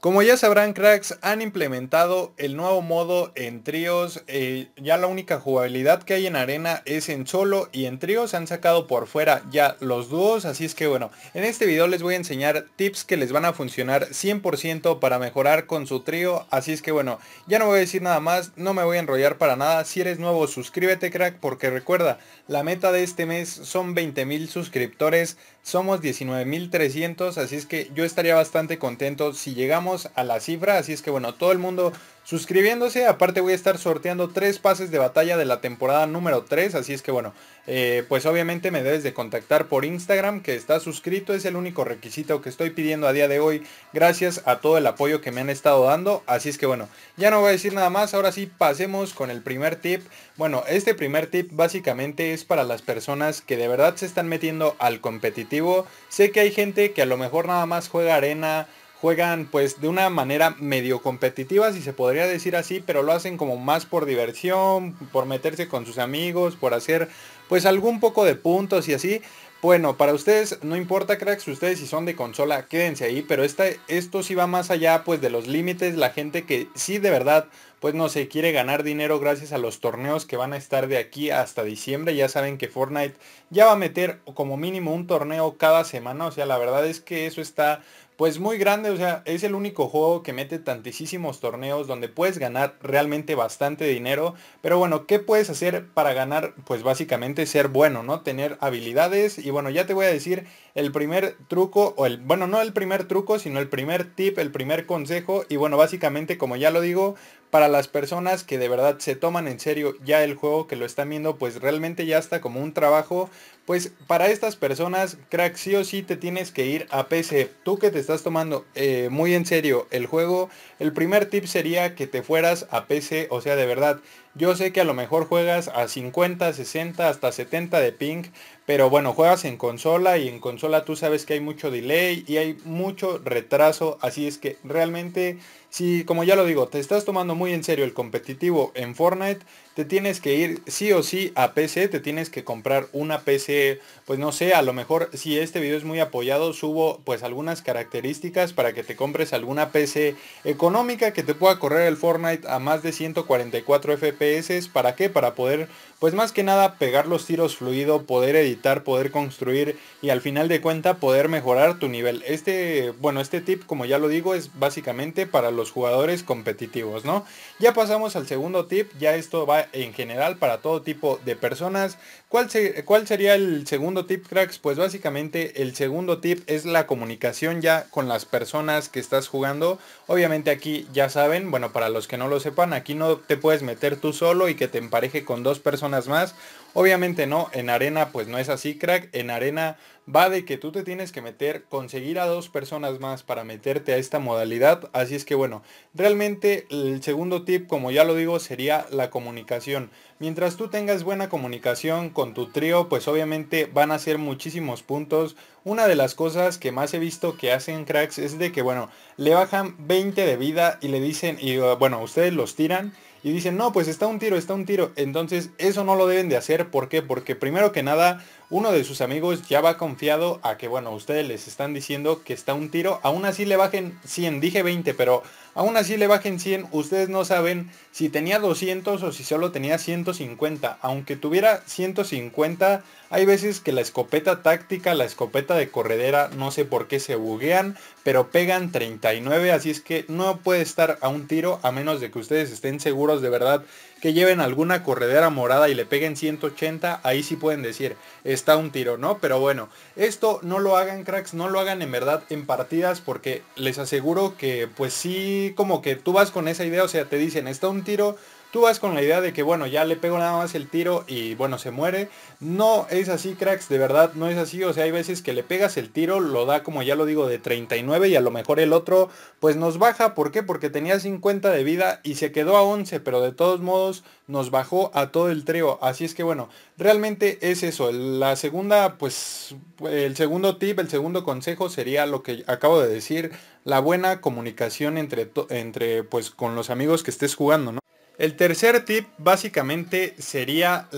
Como ya sabrán cracks, han implementado el nuevo modo en tríos. Eh, ya la única jugabilidad que hay en arena es en solo y en tríos han sacado por fuera ya los dúos. Así es que bueno, en este video les voy a enseñar tips que les van a funcionar 100% para mejorar con su trío. Así es que bueno, ya no voy a decir nada más, no me voy a enrollar para nada. Si eres nuevo suscríbete crack porque recuerda, la meta de este mes son 20.000 suscriptores. Somos 19.300, así es que yo estaría bastante contento si llegamos a la cifra. Así es que bueno, todo el mundo suscribiéndose. Aparte voy a estar sorteando tres pases de batalla de la temporada número 3. Así es que bueno, eh, pues obviamente me debes de contactar por Instagram que está suscrito. Es el único requisito que estoy pidiendo a día de hoy. Gracias a todo el apoyo que me han estado dando. Así es que bueno, ya no voy a decir nada más. Ahora sí pasemos con el primer tip. Bueno, este primer tip básicamente es para las personas que de verdad se están metiendo al competitivo. Sé que hay gente que a lo mejor nada más juega arena juegan pues de una manera medio competitiva, si se podría decir así, pero lo hacen como más por diversión, por meterse con sus amigos, por hacer pues algún poco de puntos y así. Bueno, para ustedes no importa cracks, ustedes si son de consola, quédense ahí, pero esta, esto sí va más allá pues de los límites, la gente que sí de verdad pues no se quiere ganar dinero gracias a los torneos que van a estar de aquí hasta diciembre. Ya saben que Fortnite ya va a meter como mínimo un torneo cada semana. O sea, la verdad es que eso está pues muy grande, o sea, es el único juego que mete tantísimos torneos donde puedes ganar realmente bastante dinero. Pero bueno, ¿qué puedes hacer para ganar? Pues básicamente ser bueno, ¿no? Tener habilidades. Y bueno, ya te voy a decir el primer truco, o el, bueno, no el primer truco, sino el primer tip, el primer consejo. Y bueno, básicamente, como ya lo digo, para las personas que de verdad se toman en serio ya el juego, que lo están viendo, pues realmente ya está como un trabajo. Pues para estas personas, crack, sí o sí te tienes que ir a PC. Tú que te estás tomando eh, muy en serio el juego, el primer tip sería que te fueras a PC, o sea, de verdad. Yo sé que a lo mejor juegas a 50, 60, hasta 70 de ping, pero bueno, juegas en consola y en consola tú sabes que hay mucho delay y hay mucho retraso, así es que realmente si, como ya lo digo, te estás tomando muy en serio el competitivo en Fortnite, te tienes que ir sí o sí a PC, te tienes que comprar una PC, pues no sé, a lo mejor si este video es muy apoyado, subo pues algunas características para que te compres alguna PC económica que te pueda correr el Fortnite a más de 144 FPS. ¿Para qué? Para poder, pues más que nada, pegar los tiros fluido, poder editar, poder construir y al final de cuenta poder mejorar tu nivel. Este, bueno, este tip, como ya lo digo, es básicamente para los jugadores competitivos, ¿no? Ya pasamos al segundo tip, ya esto va en general para todo tipo de personas. ¿Cuál, ¿Cuál sería el segundo tip, cracks? Pues básicamente el segundo tip es la comunicación ya con las personas que estás jugando. Obviamente aquí ya saben, bueno, para los que no lo sepan, aquí no te puedes meter tú solo y que te empareje con dos personas más. Obviamente no, en arena pues no es así, crack. En arena va de que tú te tienes que meter, conseguir a dos personas más para meterte a esta modalidad. Así es que bueno, realmente el segundo tip, como ya lo digo, sería la comunicación. Mientras tú tengas buena comunicación con tu trío, pues obviamente van a ser muchísimos puntos. Una de las cosas que más he visto que hacen cracks es de que, bueno, le bajan 20 de vida y le dicen, y bueno, ustedes los tiran y dicen, no, pues está un tiro, está un tiro. Entonces eso no lo deben de hacer. ¿Por qué? Porque primero que nada, uno de sus amigos ya va confiado a que, bueno, ustedes les están diciendo que está un tiro. Aún así le bajen 100, dije 20, pero aún así le bajen 100. Ustedes no saben si tenía 200 o si solo tenía 150. Aunque tuviera 150, hay veces que la escopeta táctica, la escopeta de corredera, no sé por qué se buguean, pero pegan 39. Así es que no puede estar a un tiro a menos de que ustedes estén seguros de verdad que lleven alguna corredera morada y le peguen 180, ahí sí pueden decir, está un tiro, ¿no? Pero bueno, esto no lo hagan cracks, no lo hagan en verdad en partidas porque les aseguro que pues sí, como que tú vas con esa idea, o sea, te dicen, está un tiro, Tú vas con la idea de que, bueno, ya le pego nada más el tiro y, bueno, se muere. No es así, cracks, de verdad, no es así. O sea, hay veces que le pegas el tiro, lo da, como ya lo digo, de 39 y a lo mejor el otro, pues nos baja. ¿Por qué? Porque tenía 50 de vida y se quedó a 11, pero de todos modos nos bajó a todo el trío. Así es que, bueno, realmente es eso. La segunda, pues, el segundo tip, el segundo consejo sería lo que acabo de decir. La buena comunicación entre, entre pues, con los amigos que estés jugando, ¿no? El tercer tip básicamente sería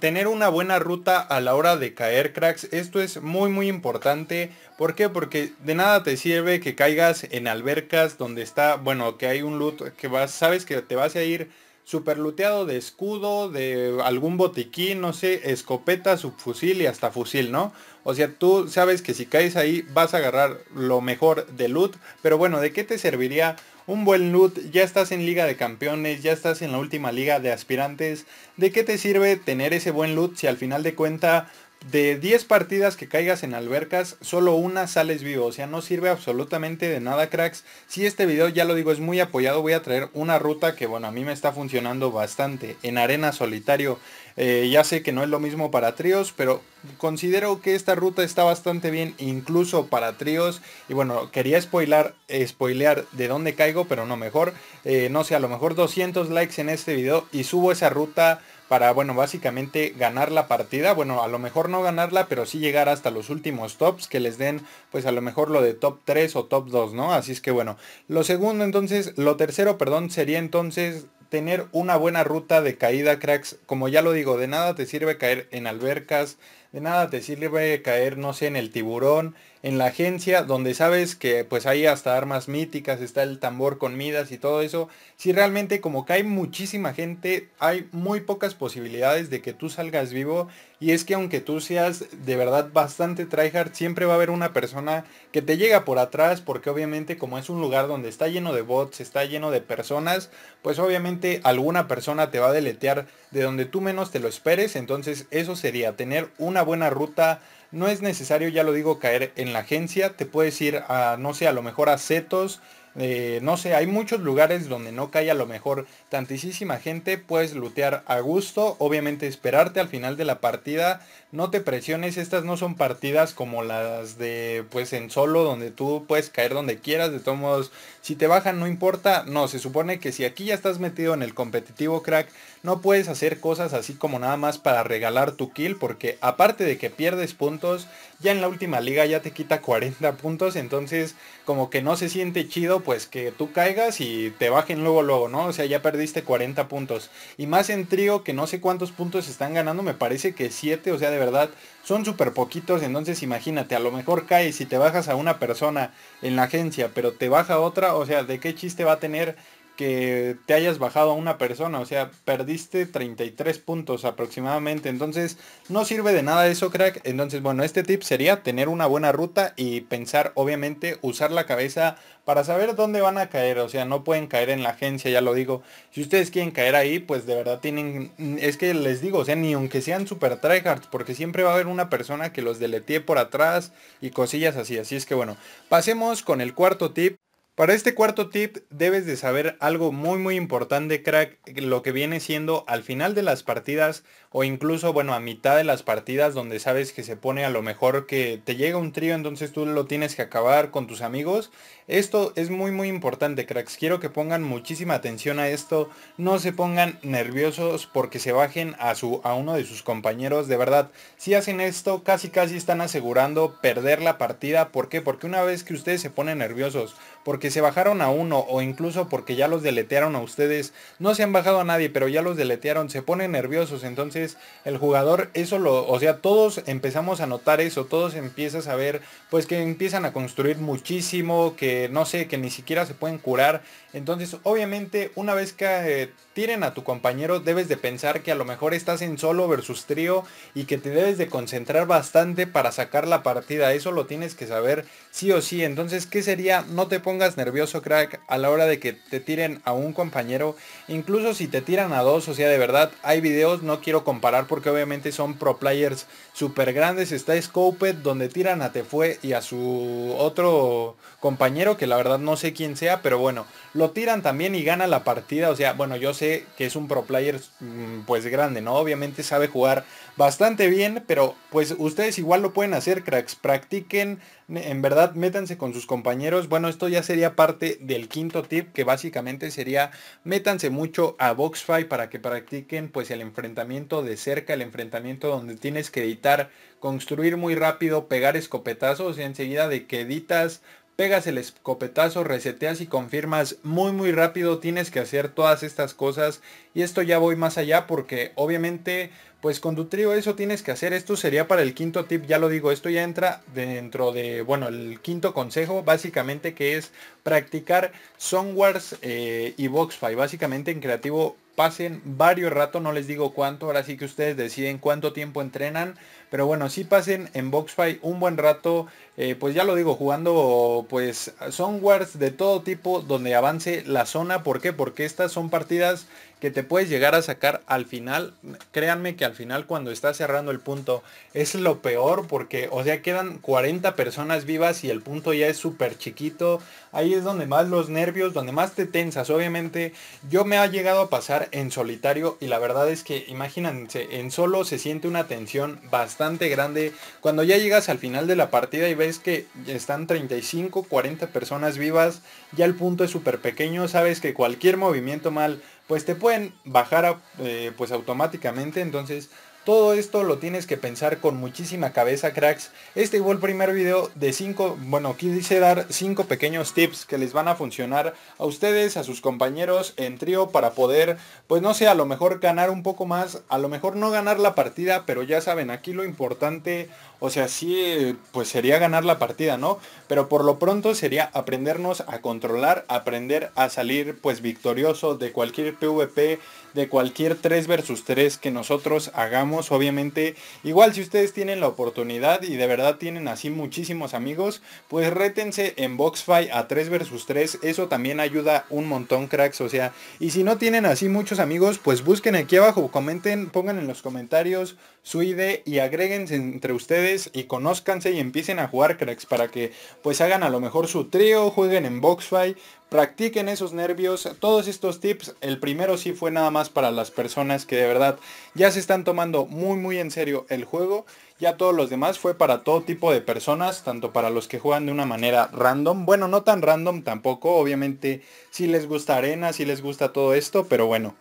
tener una buena ruta a la hora de caer cracks. Esto es muy muy importante. ¿Por qué? Porque de nada te sirve que caigas en albercas donde está, bueno, que hay un loot que vas, sabes que te vas a ir super looteado de escudo, de algún botiquín, no sé, escopeta, subfusil y hasta fusil, ¿no? O sea, tú sabes que si caes ahí vas a agarrar lo mejor de loot, pero bueno, ¿de qué te serviría un buen loot, ya estás en liga de campeones, ya estás en la última liga de aspirantes. ¿De qué te sirve tener ese buen loot si al final de cuenta de 10 partidas que caigas en albercas, solo una sales vivo. O sea, no sirve absolutamente de nada, cracks. Si este video, ya lo digo, es muy apoyado, voy a traer una ruta que, bueno, a mí me está funcionando bastante. En arena solitario. Eh, ya sé que no es lo mismo para tríos, pero considero que esta ruta está bastante bien, incluso para tríos. Y bueno, quería spoilar, spoilear de dónde caigo, pero no mejor. Eh, no sé, a lo mejor 200 likes en este video y subo esa ruta para, bueno, básicamente ganar la partida. Bueno, a lo mejor no ganarla, pero sí llegar hasta los últimos tops que les den, pues a lo mejor lo de top 3 o top 2, ¿no? Así es que bueno, lo segundo entonces, lo tercero, perdón, sería entonces tener una buena ruta de caída, cracks. Como ya lo digo, de nada te sirve caer en albercas, de nada te sirve caer, no sé, en el tiburón, en la agencia, donde sabes que pues hay hasta armas míticas, está el tambor con midas y todo eso. Si realmente como que hay muchísima gente, hay muy pocas posibilidades de que tú salgas vivo. Y es que aunque tú seas de verdad bastante tryhard, siempre va a haber una persona que te llega por atrás, porque obviamente como es un lugar donde está lleno de bots, está lleno de personas, pues obviamente alguna persona te va a deletear de donde tú menos te lo esperes. Entonces eso sería tener una buena ruta no es necesario, ya lo digo, caer en la agencia. Te puedes ir a, no sé, a lo mejor a Setos. Eh, no sé, hay muchos lugares donde no cae a lo mejor tantísima gente. Puedes lootear a gusto. Obviamente esperarte al final de la partida. No te presiones, estas no son partidas como las de pues en solo donde tú puedes caer donde quieras. De todos modos, si te bajan no importa. No, se supone que si aquí ya estás metido en el competitivo crack, no puedes hacer cosas así como nada más para regalar tu kill, porque aparte de que pierdes puntos, ya en la última liga ya te quita 40 puntos, entonces como que no se siente chido pues que tú caigas y te bajen luego luego, ¿no? O sea, ya perdiste 40 puntos. Y más en trío que no sé cuántos puntos están ganando, me parece que 7, o sea, de verdad son súper poquitos, entonces imagínate, a lo mejor caes y te bajas a una persona en la agencia, pero te baja otra, o sea, ¿de qué chiste va a tener que te hayas bajado a una persona, o sea, perdiste 33 puntos aproximadamente, entonces no sirve de nada eso, crack. Entonces, bueno, este tip sería tener una buena ruta y pensar, obviamente, usar la cabeza para saber dónde van a caer, o sea, no pueden caer en la agencia, ya lo digo. Si ustedes quieren caer ahí, pues de verdad tienen, es que les digo, o sea, ni aunque sean super tryhards, porque siempre va a haber una persona que los deletee por atrás y cosillas así, así es que bueno, pasemos con el cuarto tip. Para este cuarto tip debes de saber algo muy muy importante crack, lo que viene siendo al final de las partidas o incluso bueno a mitad de las partidas donde sabes que se pone a lo mejor que te llega un trío entonces tú lo tienes que acabar con tus amigos. Esto es muy muy importante cracks, quiero que pongan muchísima atención a esto, no se pongan nerviosos porque se bajen a, su, a uno de sus compañeros, de verdad, si hacen esto casi casi están asegurando perder la partida, ¿por qué? Porque una vez que ustedes se ponen nerviosos, porque se bajaron a uno o incluso porque ya los deletearon a ustedes, no se han bajado a nadie, pero ya los deletearon, se ponen nerviosos, entonces el jugador eso lo, o sea, todos empezamos a notar eso, todos empiezas a ver pues que empiezan a construir muchísimo, que no sé, que ni siquiera se pueden curar, entonces obviamente una vez que eh, tiren a tu compañero debes de pensar que a lo mejor estás en solo versus trío y que te debes de concentrar bastante para sacar la partida, eso lo tienes que saber sí o sí, entonces ¿qué sería? No te pongas nervioso, crack, a la hora de que te tiren a un compañero. Incluso si te tiran a dos, o sea, de verdad, hay videos, no quiero comparar porque obviamente son pro players super grandes. Está Scoped, donde tiran a Tefue y a su otro compañero, que la verdad no sé quién sea, pero bueno, lo tiran también y gana la partida. O sea, bueno, yo sé que es un pro player mm, pues grande, ¿no? Obviamente sabe jugar bastante bien, pero pues ustedes igual lo pueden hacer, cracks. Practiquen, en verdad, métanse con sus compañeros. Bueno, esto ya sería parte del quinto tip, que básicamente sería métanse mucho a Boxfight para que practiquen pues el enfrentamiento de cerca, el enfrentamiento donde tienes que editar, construir muy rápido, pegar escopetazos y enseguida de que editas pegas el escopetazo, reseteas y confirmas muy muy rápido, tienes que hacer todas estas cosas. Y esto ya voy más allá porque obviamente pues con tu trío eso tienes que hacer, esto sería para el quinto tip, ya lo digo, esto ya entra dentro de, bueno, el quinto consejo básicamente que es practicar Songwars eh, y Boxfy, básicamente en creativo pasen varios rato, no les digo cuánto, ahora sí que ustedes deciden cuánto tiempo entrenan, pero bueno, si pasen en Boxfy un buen rato, eh, pues ya lo digo, jugando pues son wars de todo tipo donde avance la zona. ¿Por qué? Porque estas son partidas que te puedes llegar a sacar al final. Créanme que al final cuando estás cerrando el punto es lo peor porque, o sea, quedan 40 personas vivas y el punto ya es súper chiquito. Ahí es donde más los nervios, donde más te tensas. Obviamente yo me ha llegado a pasar en solitario y la verdad es que imagínense, en solo se siente una tensión bastante grande. Cuando ya llegas al final de la partida y ves que están 35, 40 personas vivas, ya el punto es súper pequeño, sabes que cualquier movimiento mal, pues te pueden bajar eh, pues automáticamente, entonces todo esto lo tienes que pensar con muchísima cabeza, cracks. Este fue el primer video de 5, bueno, quise dar 5 pequeños tips que les van a funcionar a ustedes, a sus compañeros en trío para poder, pues no sé, a lo mejor ganar un poco más, a lo mejor no ganar la partida, pero ya saben, aquí lo importante, o sea, sí, pues sería ganar la partida, ¿no? Pero por lo pronto sería aprendernos a controlar, aprender a salir pues victorioso de cualquier PvP, de cualquier 3 versus 3 que nosotros hagamos. Obviamente, igual si ustedes tienen la oportunidad y de verdad tienen así muchísimos amigos, pues rétense en Boxfight a 3 versus 3. Eso también ayuda un montón, cracks. O sea, y si no tienen así muchos amigos, pues busquen aquí abajo, comenten, pongan en los comentarios su ID y agréguense entre ustedes y conózcanse y empiecen a jugar cracks para que pues hagan a lo mejor su trío, jueguen en Boxfight, practiquen esos nervios, todos estos tips, el primero sí fue nada más para las personas que de verdad ya se están tomando muy muy en serio el juego, ya todos los demás fue para todo tipo de personas, tanto para los que juegan de una manera random, bueno no tan random tampoco, obviamente si les gusta arena, si les gusta todo esto, pero bueno.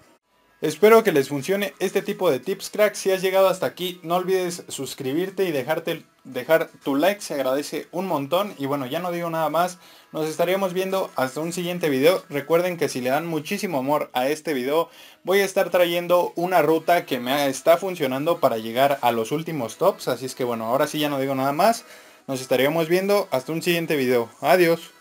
Espero que les funcione este tipo de tips, crack. Si has llegado hasta aquí, no olvides suscribirte y dejarte, dejar tu like, se agradece un montón. Y bueno, ya no digo nada más, nos estaríamos viendo hasta un siguiente video. Recuerden que si le dan muchísimo amor a este video, voy a estar trayendo una ruta que me está funcionando para llegar a los últimos tops. Así es que bueno, ahora sí ya no digo nada más. Nos estaríamos viendo hasta un siguiente video. Adiós.